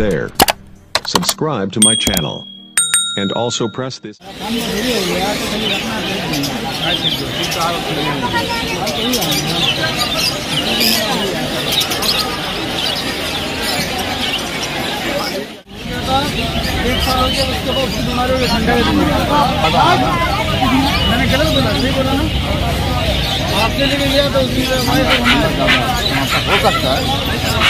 Hey there. Subscribe to my channel. And also press this. एक साल हो गया उसके बाद उसकी बीमारी हो गई ठंडा के दिन मैंने गलत बोला नहीं बोला ना आपने लेके गया तो उसकी हमारे तो होना है हो सकता है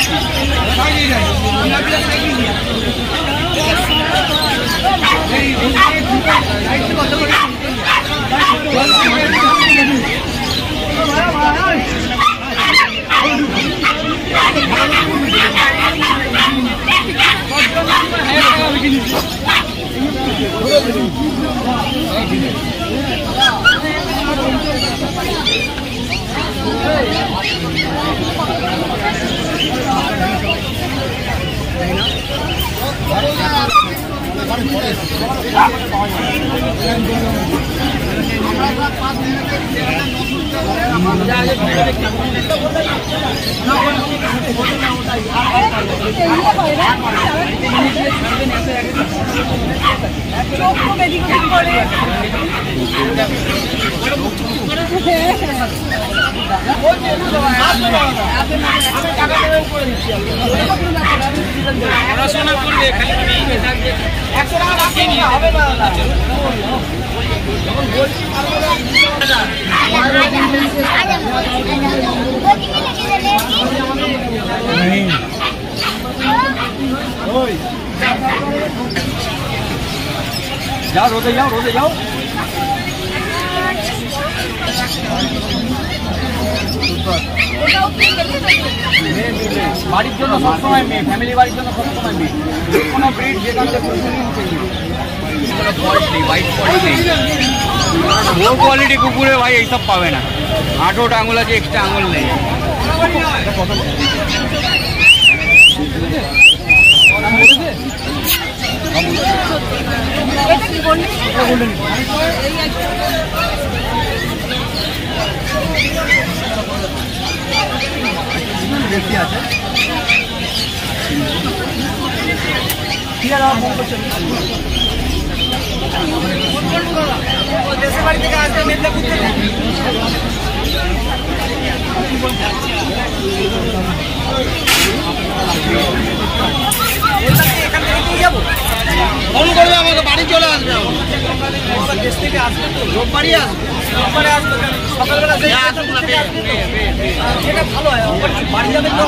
नहीं না পড়াশোনা করলে খালি একশো টাকা হবে না। যাও রোদে যাও রোদে যাও বাড়ির জন্য সবসময় মেয়ে ফ্যামিলি বাড়ির জন্য সবসময় মেয়ে কোনো ব্রিড যেখান থেকে কোনো ফল্ট নেই হোয়াইট ফল্ট নেই লো কোয়ালিটি কুকুরে ভাই এইসব পাবে না আঠোটা আঙুল আছে এক্সট্রা আঙুল নেই। বললি দেশের বাড়ি থেকে মেদিনীপুর থেকে এখান থেকে নিয়ে যাব ফোন করবে আমাকে বাড়ি চলে আসবে তো রোববারই আসবে। সকালবেলা যেটা ভালো বাড়ি যাবেন তো।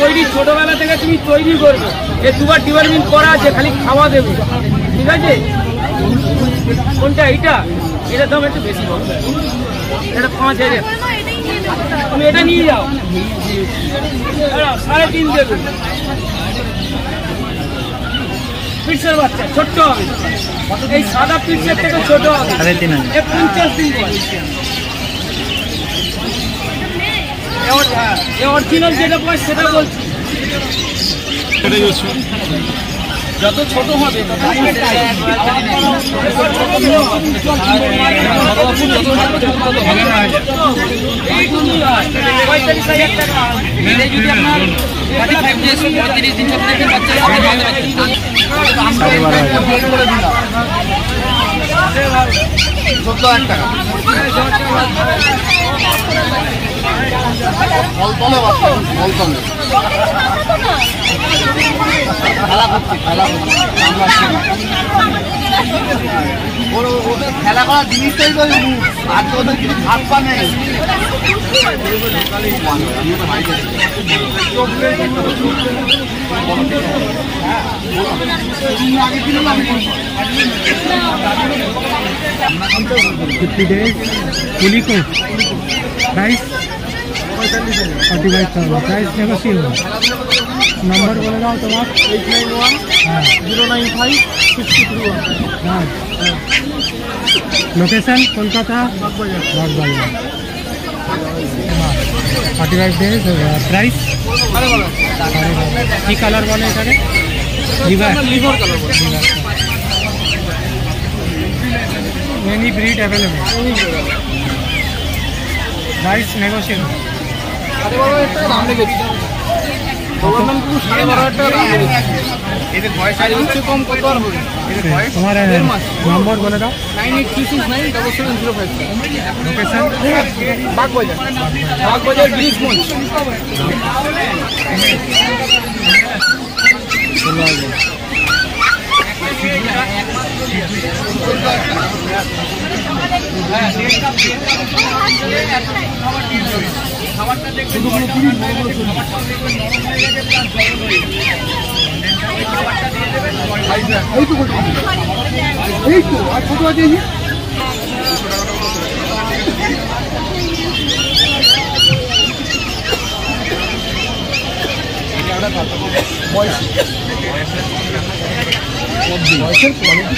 তৈরি ছোটবেলা থেকে তুমি তৈরি করবে। এ দুবার ডিপার্টমেন্ট করা আছে, খালি খাওয়া দেবে। ঠিক আছে? কোনটা, এইটা? এটার দাম একটু বেশি হবে এটা পাঁচ হাজার। তুমি এটা নিয়ে যাও। এটা সাড়ে তিন দেবে। পিটসের বাচ্চা ছোট্ট হবে। এই সাদা পিটসের থেকে ছোট হবে। এ পঞ্চাশ দিন অরিজিনাল যেটা পাই সেটা বলছি। যত ছোট হবে তত পঁয়তাল্লিশ হাজার টাকা যদি চোদ্দ হাজার টাকা ফলতলে খেলা করছি খেলা করছি খেলা করার জিনিসটাই তো আর তো ওদের কিছু হাত পা নেই আগে फिफ्टी डेज़ कुली को price forty five thousand price negotiable number बोलेगा तो आप eight nine one zero nine five sixty three one location Kolkata Bagbazar forty five days price কি কালার বলে এখানে liver liver colour any breed available price লেগেছে এদের বয়স হচ্ছে কম কত আর হবে তোমার নম্বর বলে দাও। Nine eight three six nine double seven zero five location Bagbazar. Bagbazar bridge মঞ্চ এই তো বলছি। এই তো আর কত আছে এই যে? বয়সের কোয়ালিটি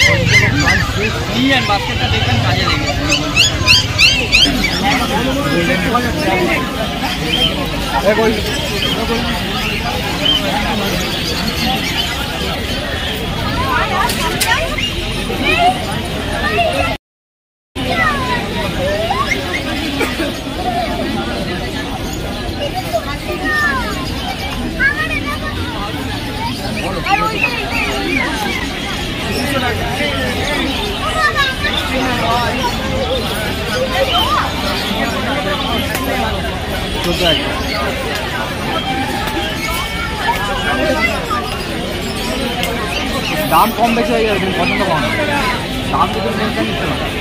Good night. দাম কম বেশি হয়ে যাবে তুমি পছন্দ করো না দাম যদি টেনশন নিতে না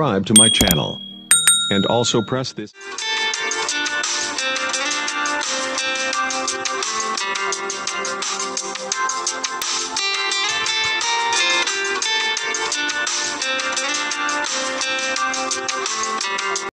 Subscribe to my channel. And also press this.